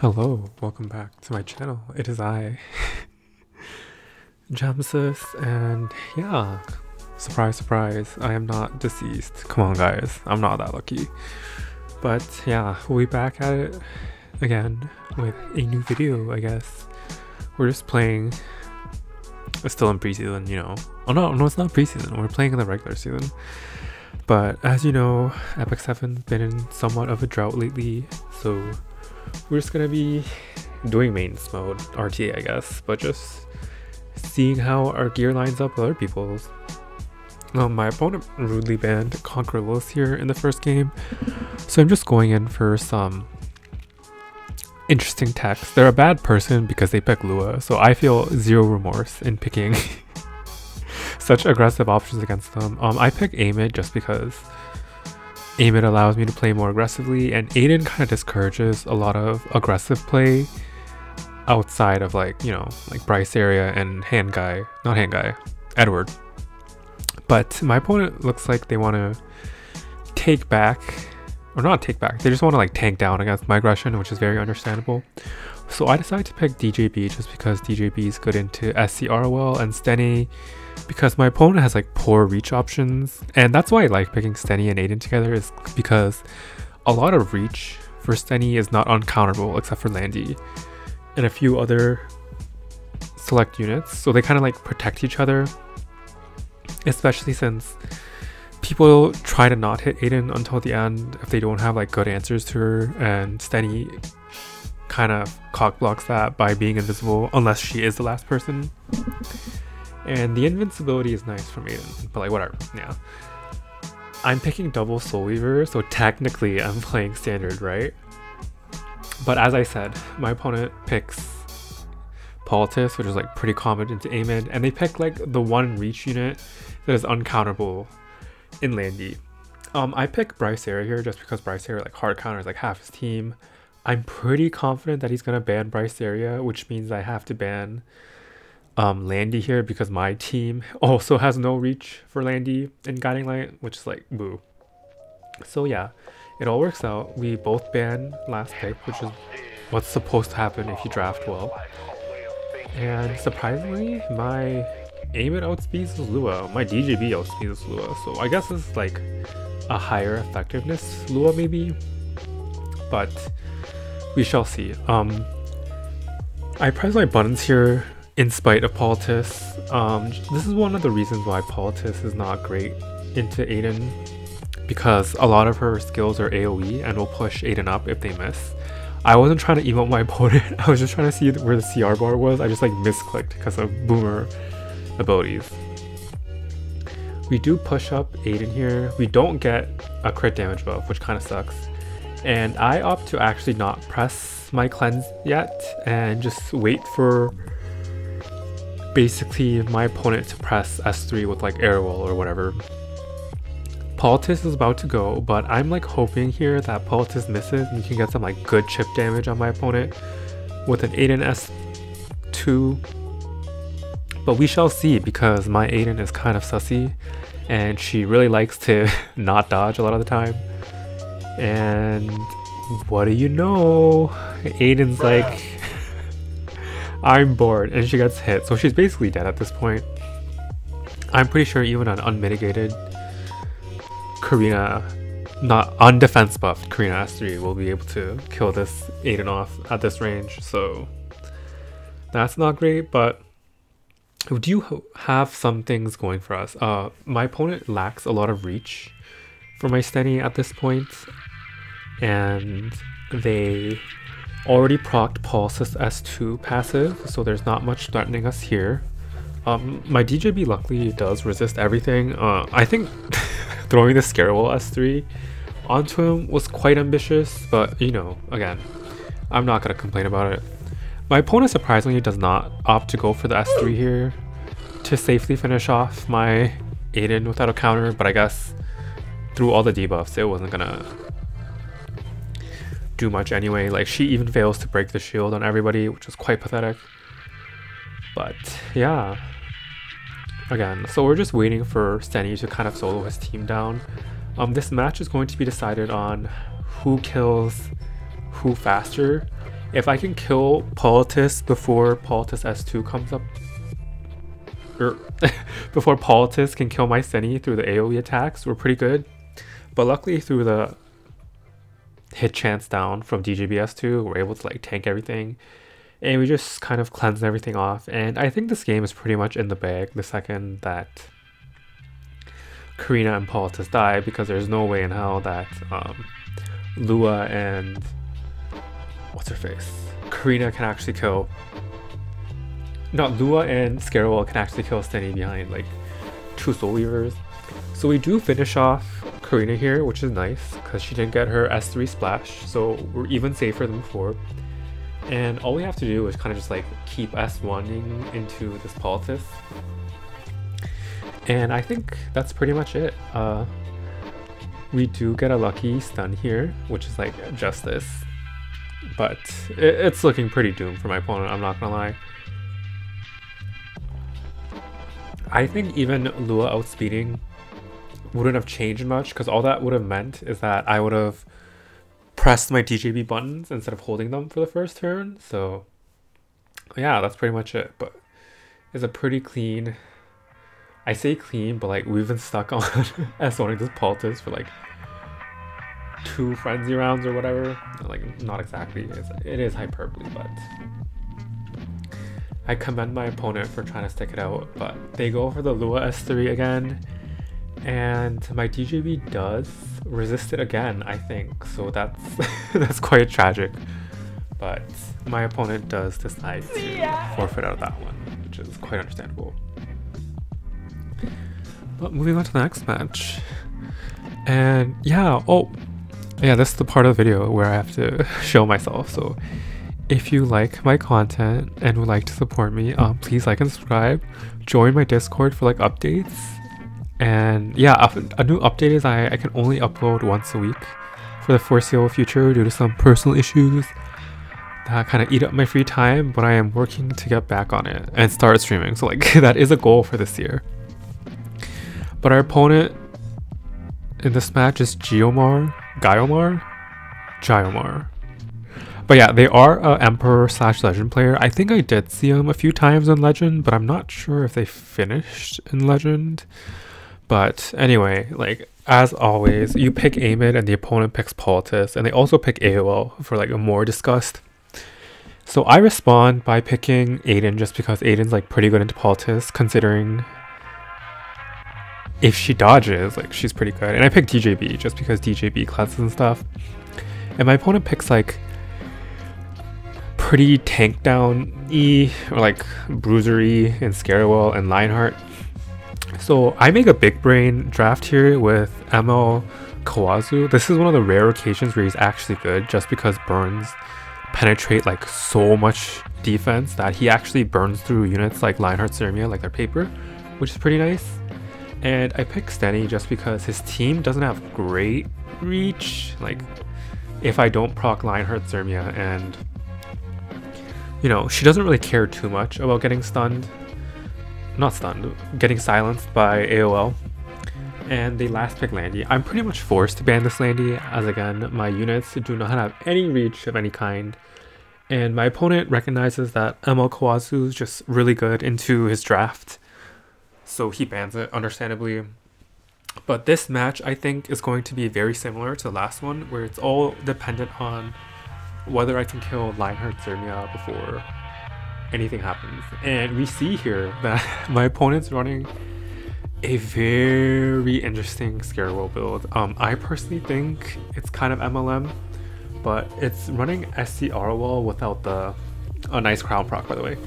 Hello, welcome back to my channel. It is I, Jamsys, and yeah, surprise, surprise, I am not deceased. Come on, guys, I'm not that lucky. But yeah, we'll be back at it again with a new video, I guess. We're just playing. It's still in preseason, you know. Oh no, no, it's not preseason. We're playing in the regular season. But as you know, Epic 7's been in somewhat of a drought lately, so we're just gonna be doing mains mode RTA I guess but just seeing how our gear lines up with other people's um, my opponent rudely banned Conqueror Lilias here in the first game so I'm just going in for some interesting text. they're a bad person because they pick Lua so I feel zero remorse in picking such aggressive options against them um, I pick Amid just because Amid allows me to play more aggressively, and Adin kind of discourages a lot of aggressive play outside of like, you know, like Bryce area and hand guy, not hand guy, Edward. But my opponent looks like they want to take back, or not take back, they just want to like tank down against my aggression, which is very understandable. So I decided to pick DJB just because DJB is good into SCROL and Stene because my opponent has like poor reach options and that's why I like picking Stene and Adin together is because a lot of reach for Stene is not uncounterable except for Landy and a few other select units so they kind of like protect each other especially since people try to not hit Adin until the end if they don't have like good answers to her and Stene kind of cock blocks that by being invisible unless she is the last person. And the invincibility is nice for Adin, but like whatever, yeah. I'm picking double Soul Weaver, so technically I'm playing standard, right? But as I said, my opponent picks Politis, which is like pretty common into Amid, and they pick like the one reach unit that is uncounterable in Landy. Um, I pick Bryce Braixer here just because Bryce Braixer like hard counters like half his team. I'm pretty confident that he's gonna ban Braixeria, which means I have to ban um, Landy here because my team also has no reach for Landy in Guiding Light, which is like boo. So yeah, it all works out. We both ban last pick, which is what's supposed to happen if you draft well. And surprisingly, my Amid outspeeds Lua. My DJB outspeeds Lua. So I guess it's like a higher effectiveness Lua maybe. But we shall see. Um, I press my buttons here in spite of Politis. Um, this is one of the reasons why Politis is not great into Adin because a lot of her skills are AoE and will push Adin up if they miss. I wasn't trying to emote my opponent, I was just trying to see where the CR bar was. I just like misclicked because of Boomer abilities. We do push up Adin here. We don't get a crit damage buff, which kind of sucks and I opt to actually not press my cleanse yet and just wait for basically my opponent to press S3 with like Airwell or whatever. Politis is about to go, but I'm like hoping here that Politis misses and you can get some like good chip damage on my opponent with an Adin S2. But we shall see because my Adin is kind of sussy and she really likes to not dodge a lot of the time. And what do you know? Adin's like, I'm bored, and she gets hit. So she's basically dead at this point. I'm pretty sure even an unmitigated Karina, not undefense buffed Karina S3 will be able to kill this Adin off at this range. So that's not great, but do have some things going for us. Uh, my opponent lacks a lot of reach for my Stene at this point, and they already procced Politis S2 passive, so there's not much threatening us here. Um, my DJB luckily does resist everything. Uh, I think throwing the Scarewall S3 onto him was quite ambitious, but you know, again, I'm not gonna complain about it. My opponent surprisingly does not opt to go for the S3 here to safely finish off my Adin without a counter, but I guess through all the debuffs, it wasn't gonna do much anyway. Like, she even fails to break the shield on everybody, which is quite pathetic. But, yeah. again. So we're just waiting for Stene to kind of solo his team down. Um, this match is going to be decided on who kills who faster. If I can kill Politis before Politis S2 comes up, or before Politis can kill my Stene through the AoE attacks, we're pretty good. But luckily through the hit chance down from DJBS2, we're able to like tank everything. And we just kind of cleanse everything off. And I think this game is pretty much in the bag the second that Karina and Politis die because there's no way in hell that um, Lua and what's her face? Karina can actually kill. Not Lua and Scarewall can actually kill Stene behind like two Soul Weavers. So we do finish off Karina here, which is nice because she didn't get her S3 splash, so we're even safer than before. And all we have to do is kind of just like keep S1ing into this Politis. And I think that's pretty much it. Uh, we do get a lucky stun here, which is like justice. But it, it's looking pretty doomed for my opponent, I'm not gonna lie. I think even Lua outspeeding wouldn't have changed much because all that would have meant is that I would have pressed my DJB buttons instead of holding them for the first turn. So yeah, that's pretty much it. But it's a pretty clean. I say clean, but like we've been stuck on S1 this Politis for like two frenzy rounds or whatever. Like not exactly. It's, it is hyperbole, but I commend my opponent for trying to stick it out. But they go for the Lua S3 again and my DJB does resist it again, I think. So that's that's quite tragic. But my opponent does decide to forfeit out of that one, which is quite understandable. But moving on to the next match. And yeah, oh yeah, this is the part of the video where I have to show myself. So if you like my content and would like to support me, um, please like and subscribe. Join my Discord for like updates and yeah, a, new update is I, I can only upload once a week for the foreseeable future due to some personal issues that kind of eat up my free time, but I am working to get back on it and start streaming. So like that is a goal for this year. But our opponent in this match is Geomar, Gyomar, Gyomar. But yeah, they are a Emperor slash Legend player. I think I did see them a few times in Legend, but I'm not sure if they finished in Legend. But anyway, like as always, you pick Amid and the opponent picks Politis, and they also pick AOL for like a more disgust. So I respond by picking Adin just because Adin's like pretty good into Politis, considering if she dodges, like she's pretty good. And I pick DJB just because DJB classes and stuff. And my opponent picks like pretty tank down E or like bruisery and Scarewall and Lionheart. So I make a big brain draft here with ML Kawazu. This is one of the rare occasions where he's actually good just because burns penetrate like so much defense that he actually burns through units like Lionheart Cermia like their paper, which is pretty nice. And I pick Stene just because his team doesn't have great reach. Like if I don't proc Lionheart Cermia and you know, she doesn't really care too much about getting stunned not stunned, getting silenced by AOL. And they last pick Landy. I'm pretty much forced to ban this Landy, as again, my units do not have any reach of any kind. And my opponent recognizes that ML Kawazu is just really good into his draft. So he bans it, understandably. But this match, I think, is going to be very similar to the last one, where it's all dependent on whether I can kill Lionheart Cermia before anything happens. And we see here that my opponent's running a very interesting Scarewall build. Um, I personally think it's kind of MLM, but it's running SCR wall without the a nice crown proc by the way,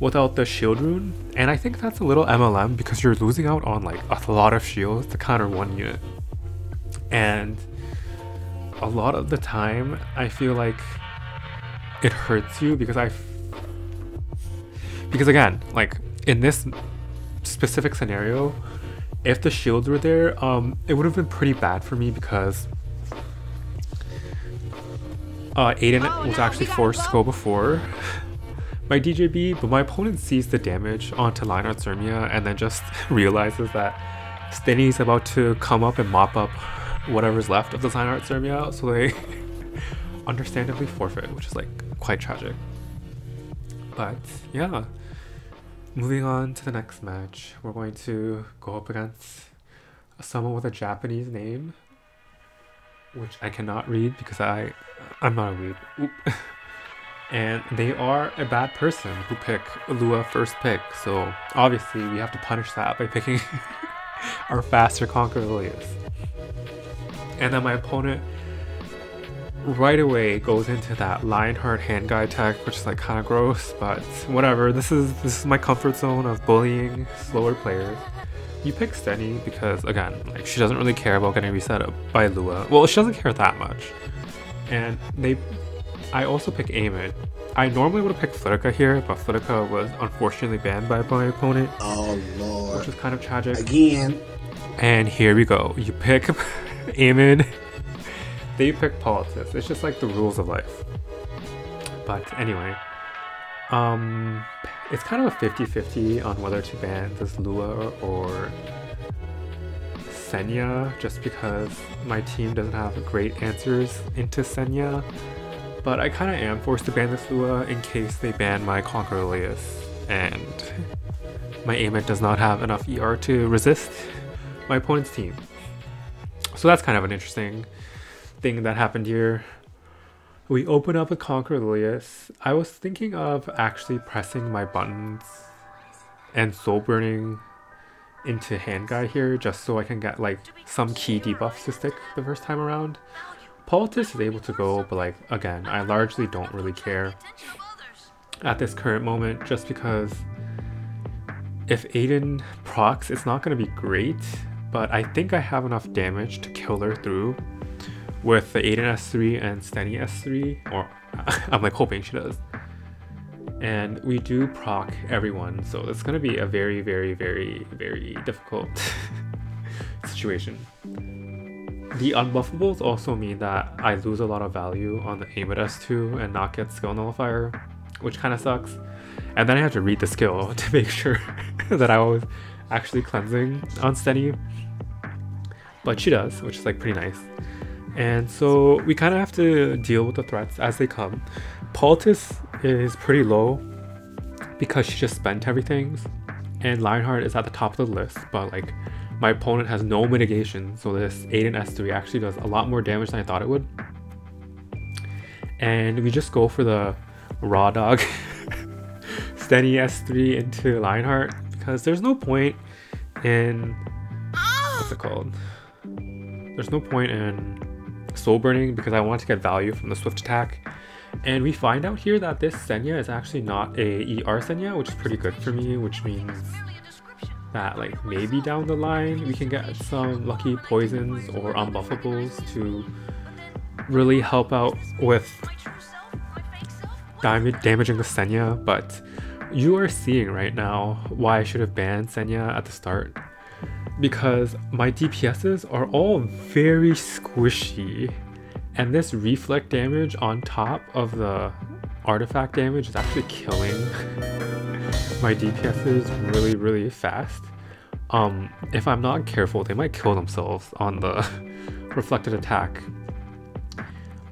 without the shield rune. And I think that's a little MLM because you're losing out on like a lot of shields to counter one unit. And a lot of the time, I feel like it hurts you because I because again, like in this specific scenario, if the shields were there, um, it would have been pretty bad for me because uh, Adin oh, was actually forced to go before my DJB, but my opponent sees the damage onto Lionheart Cermia and then just realizes that Stene's about to come up and mop up whatever's left of the Lionheart Cermia, so they understandably forfeit, which is like quite tragic. But yeah, moving on to the next match, we're going to go up against someone with a Japanese name, which I cannot read because I I'm not a weeb. And they are a bad person who pick Lua first pick. So obviously we have to punish that by picking our faster Conquer Lilias. And then my opponent right away goes into that Lionheart hand guy tech, which is like kind of gross, but whatever. This is this is my comfort zone of bullying slower players. You pick Stene because again, like she doesn't really care about getting reset up by Lua. Well, she doesn't care that much. And they I also pick Amid. I normally would have picked Flidica here, but Flidica was unfortunately banned by my opponent, Oh lord. which was kind of tragic. Again. And here we go. You pick Amid, they pick Politis. It's just like the rules of life. But anyway, um, it's kind of a 50-50 on whether to ban this Lua or Senya, just because my team doesn't have great answers into Senya. But I kind of am forced to ban this Lua in case they ban my Conquer Lilias, and my Amid does not have enough ER to resist my opponent's team. So that's kind of an interesting thing that happened here. We open up with Conquer Lilias. I was thinking of actually pressing my buttons and soul burning into hand guy here just so I can get like some key debuffs to stick the first time around. Politis is able to go, but like again, I largely don't really care at this current moment just because if Adin procs, it's not going to be great, but I think I have enough damage to kill her through with the Adin S3 and Stene S3, or I'm like hoping she does. And we do proc everyone, so it's going to be a very, very, very, very difficult situation. The unbuffables also mean that I lose a lot of value on the aim at S2 and not get skill nullifier, which kind of sucks. And then I have to read the skill to make sure that I was actually cleansing on Steady. But she does, which is like pretty nice. And so we kind of have to deal with the threats as they come. Politis is pretty low because she just spent everything. And Lionheart is at the top of the list, but like my opponent has no mitigation, so this Adin S3 actually does a lot more damage than I thought it would. And we just go for the raw dog Steady S3 into Lionheart because there's no point in what's it called? There's no point in soul burning because I want to get value from the swift attack. And we find out here that this Senya is actually not a ER Senya, which is pretty good for me, which means that like maybe down the line we can get some lucky poisons or unbuffables to really help out with dam- damaging the Senya, but you are seeing right now why I should have banned Senya at the start. Because my DPSs are all very squishy, and this reflect damage on top of the artifact damage is actually killing my DPS is really, really fast. Um, if I'm not careful, they might kill themselves on the reflected attack.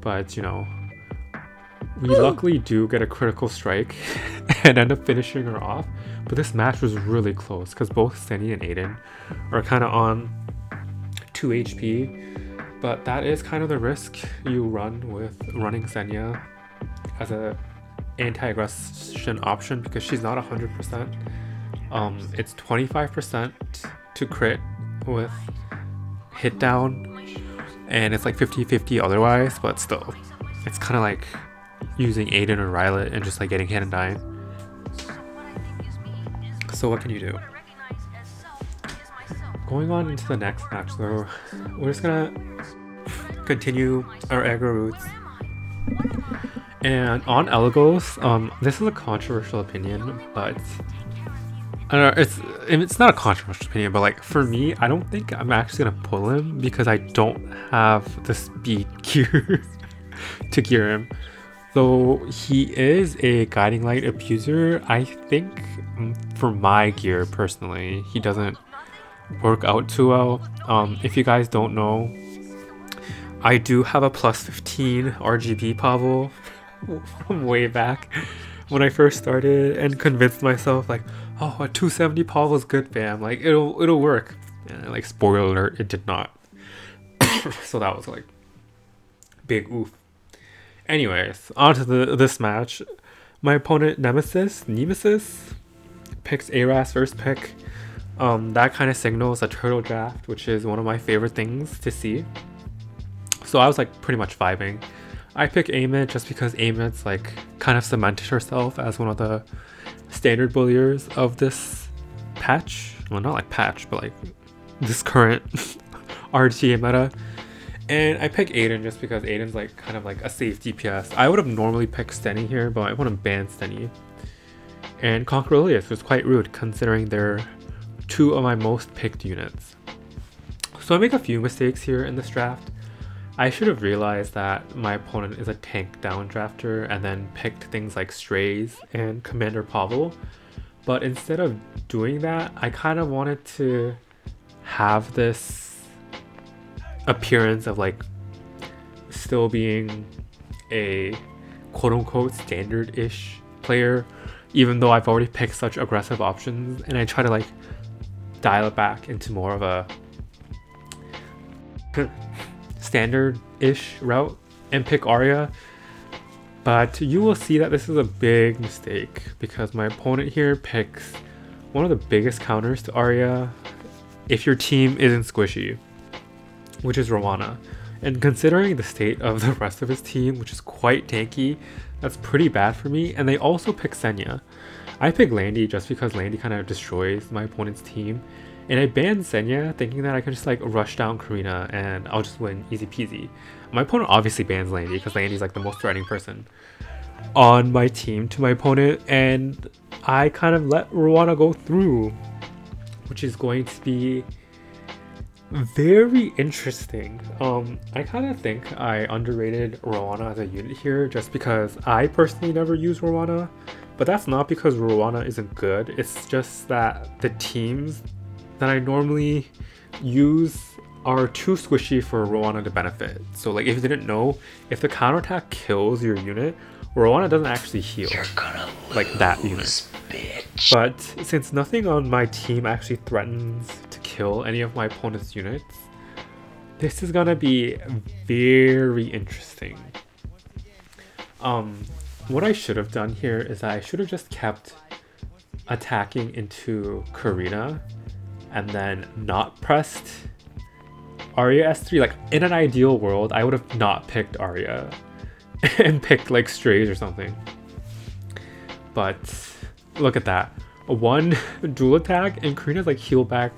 But you know, we luckily do get a critical strike and end up finishing her off. But this match was really close because both Senny and Adin are kind of on 2 HP. But that is kind of the risk you run with running Senya as a anti-aggression option because she's not 100%. Um, it's 25% to crit with hit down and it's like 50-50 otherwise, but still, it's kind of like using Adin or Rylet and just like getting hit and dying. So what can you do? Going on into the next match though, we're just gonna continue our aggro routes. And on Elagos, um, this is a controversial opinion, but I don't know, it's it's not a controversial opinion, but like for me, I don't think I'm actually gonna pull him because I don't have the speed gear to gear him. Though he is a guiding light abuser, I think mm, for my gear personally, he doesn't work out too well. Um, if you guys don't know, I do have a plus 15 RGB Pavel from way back when I first started and convinced myself like, oh, a 270 Pavel is good, fam. Like it'll it'll work. And like spoiler alert, it did not. so that was like big oof. Anyways, on to the this match. My opponent Nemesis, Nemesis, picks Aras first pick. Um, that kind of signals a turtle draft, which is one of my favorite things to see. So I was like pretty much vibing. I pick Amid just because Amid's like kind of cemented herself as one of the standard bulliers of this patch. Well, not like patch, but like this current RTA meta. And I pick Adin just because Adin's like kind of like a safe DPS. I would have normally picked Stene here, but I want to ban Stene. And Conquer Lilias was quite rude considering they're two of my most picked units. So I make a few mistakes here in this draft. I should have realized that my opponent is a tank downdrafter and then picked things like Straze and Commander Pavel. But instead of doing that, I kind of wanted to have this appearance of like still being a quote unquote standard ish player, even though I've already picked such aggressive options and I try to like dial it back into more of a standard-ish route and pick Aria. But you will see that this is a big mistake because my opponent here picks one of the biggest counters to Aria if your team isn't squishy, which is Roana. And considering the state of the rest of his team, which is quite tanky, that's pretty bad for me. And they also pick Senya. I pick Landy just because Landy kind of destroys my opponent's team. And I banned Senya thinking that I can just like rush down Karina and I'll just win easy peasy. My opponent obviously bans Landy because Landy's like the most threatening person on my team to my opponent and I kind of let Roana go through, which is going to be very interesting. Um, I kind of think I underrated Roana as a unit here just because I personally never use Roana, but that's not because Roana isn't good. It's just that the teams that I normally use are too squishy for Roana to benefit. So like if you didn't know, if the counterattack kills your unit, Roana doesn't actually heal like that unit. bitch. But since nothing on my team actually threatens to kill any of my opponent's units, this is gonna be very interesting. Um, what I should have done here is I should have just kept attacking into Karina and then not pressed Aria S3. Like in an ideal world, I would have not picked Aria and picked like Straze or something. But look at that. One dual attack and Karina's like heal back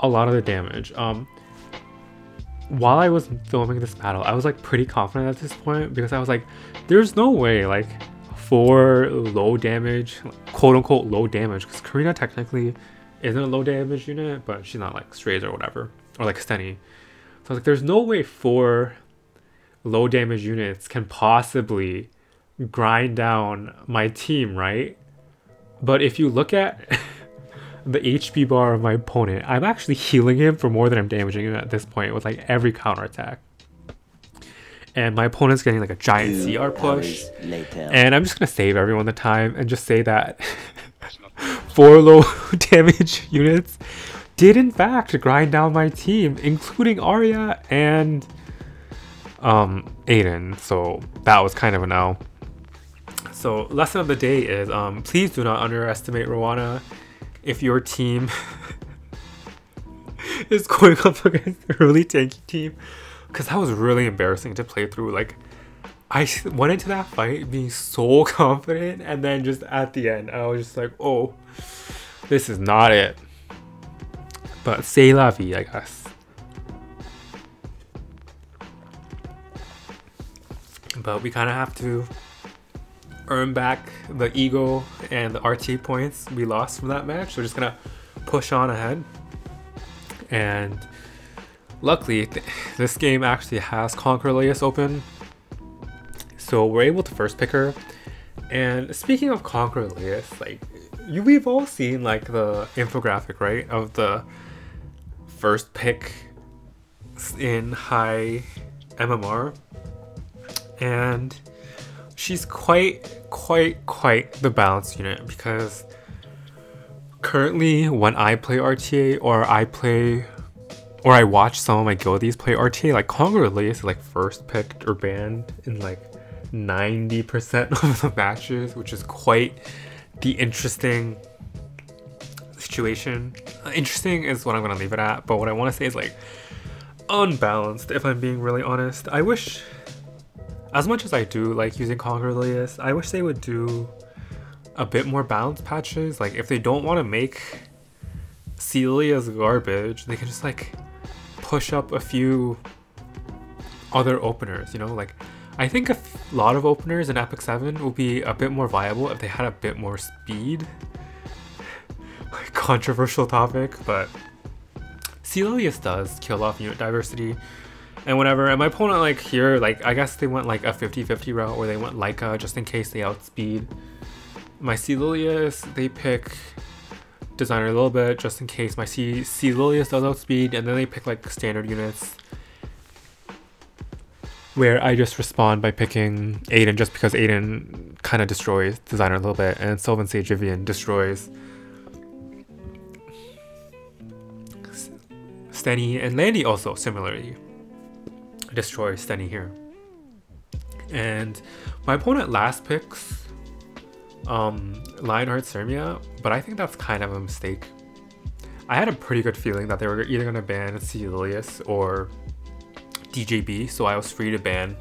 a lot of the damage. Um while I was filming this battle, I was like pretty confident at this point because I was like, there's no way like for low damage, quote unquote low damage, because Karina technically isn't a low damage unit, but she's not like Straze or whatever, or like Stene. So I was like, there's no way four low damage units can possibly grind down my team, right? But if you look at the HP bar of my opponent, I'm actually healing him for more than I'm damaging him at this point with like every counter attack. And my opponent's getting like a giant CR push. And I'm just gonna save everyone the time and just say that four low damage units did in fact grind down my team, including Aria and um Adin. So that was kind of an L. So lesson of the day is um please do not underestimate Roana if your team is going up against a really tanky team. Cause that was really embarrassing to play through. Like I went into that fight being so confident, and then just at the end, I was just like, oh, this is not it. But c'est la vie, I guess. But we kind of have to earn back the ego and the RT points we lost from that match. So we're just gonna push on ahead. And luckily, th- this game actually has Conquer Lilias open. So we're able to first pick her. And speaking of Conquer Lilias, like you we've all seen like the infographic, right? Of the first pick in high MMR. And she's quite quite quite the balance unit because currently when I play RTA or I play or I watch some of my guildies play RTA, like Conquer Lilias is like first picked or banned in like 90% of the matches, which is quite the interesting situation. Uh, interesting is what I'm gonna leave it at, but what I wanna say is like unbalanced, if I'm being really honest. I wish, as much as I do like using Conquer I wish they would do a bit more balanced patches. Like if they don't wanna make Celia's garbage, they can just like push up a few other openers, you know? Like I think a lot of openers in Epic 7 will be a bit more viable if they had a bit more speed. controversial topic, but Celius does kill off unit diversity and whatever. And my opponent, like, here, like, I guess they went like a 50 50 route or they went Laika just in case they outspeed. My Celius, they pick designer Lilibet just in case my C- Celius does outspeed, and then they pick like standard units where I just respond by picking Adin just because Adin kind of destroys designer Lilibet, and Sylvan Sage Vivian destroys Stene, and Landy also similarly destroys Stene here. And my opponent last picks um, Lionheart Cermia, but I think that's kind of a mistake. I had a pretty good feeling that they were either going to ban Celius or DJB, so I was free to ban.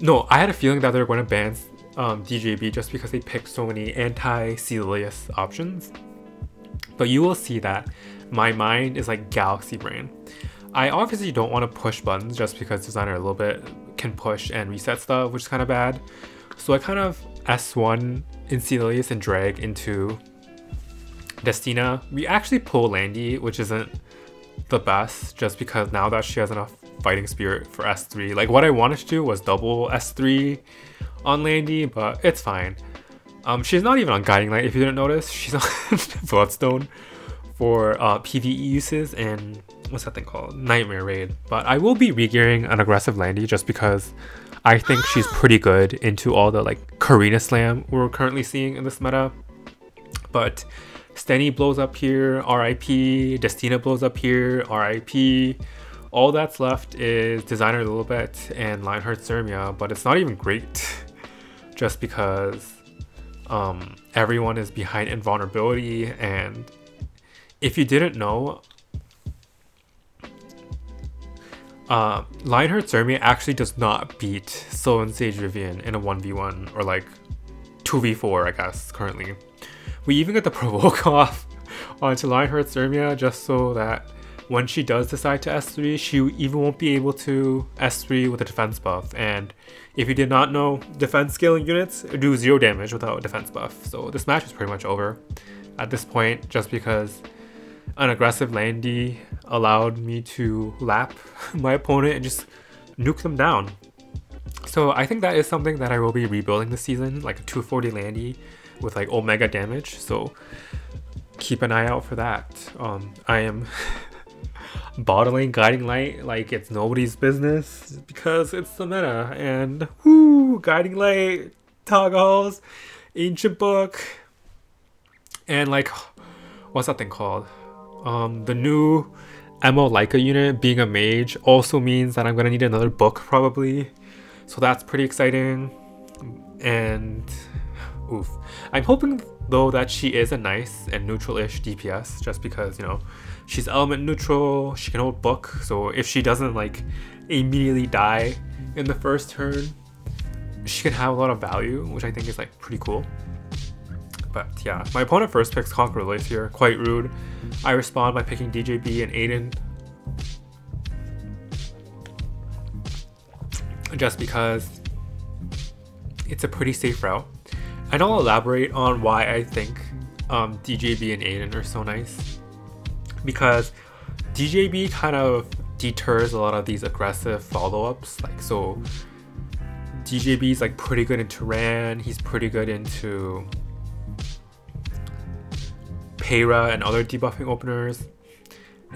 No, I had a feeling that they were going to ban um, DJB just because they picked so many anti-Celius options. But you will see that my mind is like galaxy brain. I obviously don't want to push buttons just because designer Lilibet can push and reset stuff, which is kind of bad. So I kind of S1 in Celius and drag into Destina. We actually pull Landy, which isn't the best just because now that she has enough fighting spirit for S3. Like what I wanted to do was double S3 on Landy, but it's fine. Um, she's not even on Guiding Light if you didn't notice. She's on Bloodstone for uh, PvE uses and what's that thing called? Nightmare Raid. But I will be regearing an aggressive Landy just because I think she's pretty good into all the like Karina Slam we're currently seeing in this meta. But Stene blows up here, RIP, Destina blows up here, RIP. All that's left is Designer bit and Lionheart Cermia, but it's not even great just because um, everyone is behind invulnerability and if you didn't know, uh, Lionheart Cermia actually does not beat Sylvan Sage Vivian in a 1v1 or like 2v4 I guess currently. We even get the provoke off onto Lionheart Cermia just so that when she does decide to S3, she even won't be able to S3 with a defense buff. And if you did not know, defense scaling units do zero damage without a defense buff. So this match is pretty much over at this point just because an aggressive Landy allowed me to lap my opponent and just nuke them down. So I think that is something that I will be rebuilding this season, like a 240 Landy with like Omega damage. So keep an eye out for that. Um, I am bottling Guiding Light like it's nobody's business because it's the meta. And whoo, Guiding Light, toggles, Ancient Book, and like, what's that thing called? Um, the new Emo Leica unit being a mage also means that I'm gonna need another book probably. So that's pretty exciting. And oof. I'm hoping though that she is a nice and neutral-ish DPS just because, you know, she's element neutral, she can hold book, so if she doesn't like immediately die in the first turn, she can have a lot of value, which I think is like pretty cool. But yeah, my opponent first picks Conquer Lilias here, quite rude. I respond by picking DJB and Adin. Just because it's a pretty safe route. And I'll elaborate on why I think um, DJB and Adin are so nice. Because DJB kind of deters a lot of these aggressive follow-ups. Like so DJB is like pretty good into Ran. He's pretty good into Peira and other debuffing openers.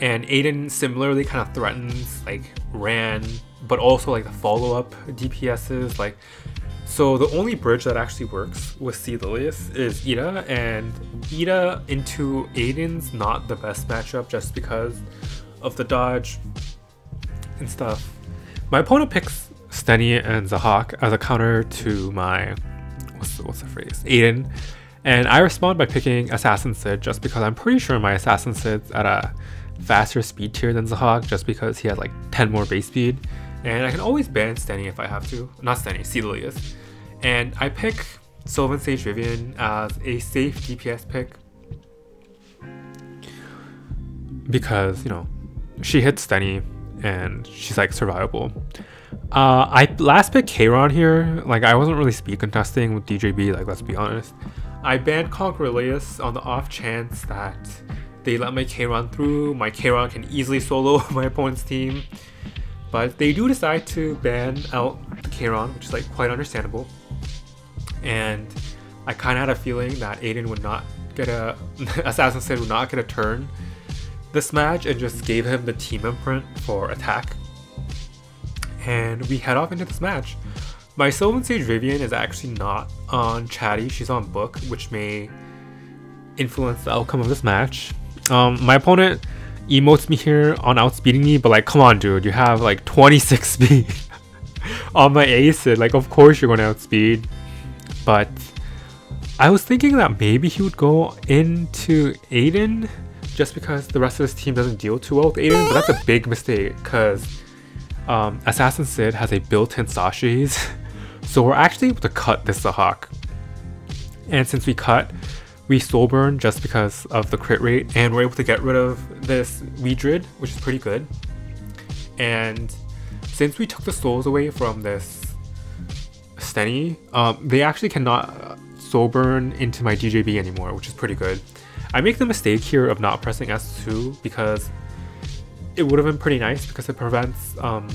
And Adin similarly kind of threatens like Ran, but also like the follow up DPSs. Like, so the only bridge that actually works with C Lilias is Eda, and Eda into Adin's not the best matchup just because of the dodge and stuff. My opponent picks Stene and Zahhak as a counter to my what's the, what's the phrase? Adin, and I respond by picking Assassin Cidd just because I'm pretty sure my Assassin Cidd's at a faster speed tier than Zahhak just because he has like 10 more base speed, and I can always ban Stene if I have to. Not Stene, Celius. And I pick Sylvan Sage Vivian as a safe DPS pick because you know she hits Stene and she's like survivable. Uh, I last picked Kayron here. Like I wasn't really speed contesting with DJB. Like let's be honest. I banned Conqueror Lilias on the off chance that they let my Kayron through. My Kayron can easily solo my opponent's team, but they do decide to ban out the Kayron, which is like quite understandable. And I kind of had a feeling that Adin would not get a Assassin Cidd would not get a turn this match and just gave him the team imprint for attack. And we head off into this match. My Sylvan Sage Vivian is actually not on Chatty, she's on Book, which may influence the outcome of this match. Um, my opponent emotes me here on outspeeding me, but like, come on, dude, you have like 26 speed on my Acidd. Like, of course you're going to outspeed. But I was thinking that maybe he would go into Adin just because the rest of his team doesn't deal too well with Adin, but that's a big mistake because um, Assassin Cidd has a built-in Sashes, so we're actually able to cut this Zahhak. And since we cut, we soul burn just because of the crit rate, and we're able to get rid of this Weedrid, which is pretty good. And since we took the souls away from this Stene, um, they actually cannot soul burn into my DJB anymore, which is pretty good. I make the mistake here of not pressing S2 because it would have been pretty nice because it prevents um,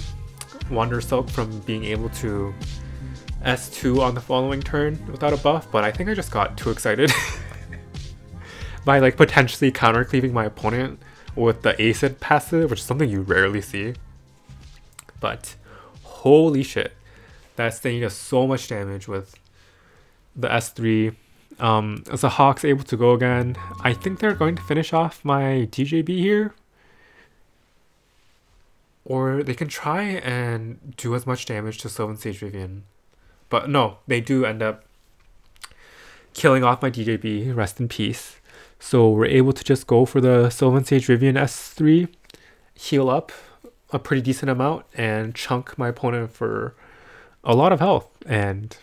Wanderer Silk from being able to S2 on the following turn without a buff, but I think I just got too excited by like potentially counter cleaving my opponent with the Acidd passive, which is something you rarely see. But holy shit, that thing does so much damage with the S3 um, so Hawk's able to go again. I think they're going to finish off my DJB here. Or they can try and do as much damage to Sylvan Sage Vivian. But no, they do end up killing off my DJB, rest in peace. So we're able to just go for the Sylvan Sage Vivian S3, heal up a pretty decent amount, and chunk my opponent for a lot of health. And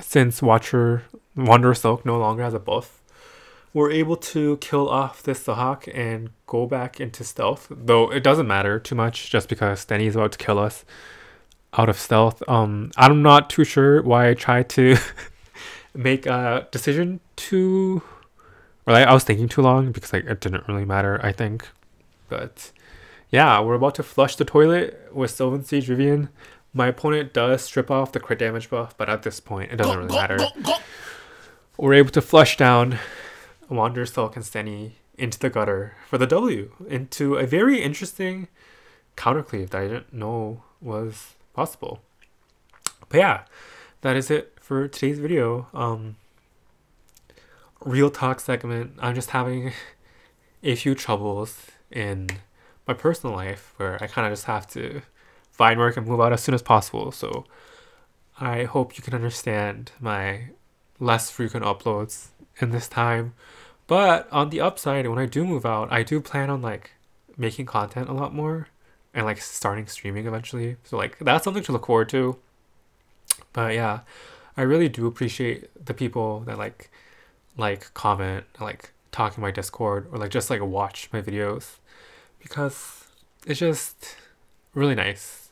since Watcher Wanderer Silk no longer has a buff, we're able to kill off this Zahhak and go back into stealth. Though it doesn't matter too much just because Stene is about to kill us out of stealth. Um, I'm not too sure why I tried to make a decision to, or like I was thinking too long because like it didn't really matter. I think, but yeah, we're about to flush the toilet with Sylvan Sage Vivian. My opponent does strip off the crit damage buff, but at this point, it doesn't really matter. We're able to flush down Wanderer Silk and Stene into the gutter for the W, into a very interesting countercleave that I didn't know was possible. But yeah, that is it for today's video. Um, real talk segment. I'm just having a few troubles in my personal life where I kind of just have to find work and move out as soon as possible. So I hope you can understand my less frequent uploads in this time. But on the upside, when I do move out, I do plan on like making content a lot more and like starting streaming eventually. So like that's something to look forward to. But yeah, I really do appreciate the people that like like comment, like talk in my Discord or like just like watch my videos because it's just really nice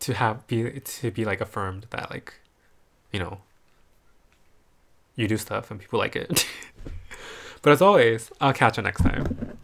to have be to be like affirmed that like you know you do stuff and people like it. but as always, I'll catch you next time.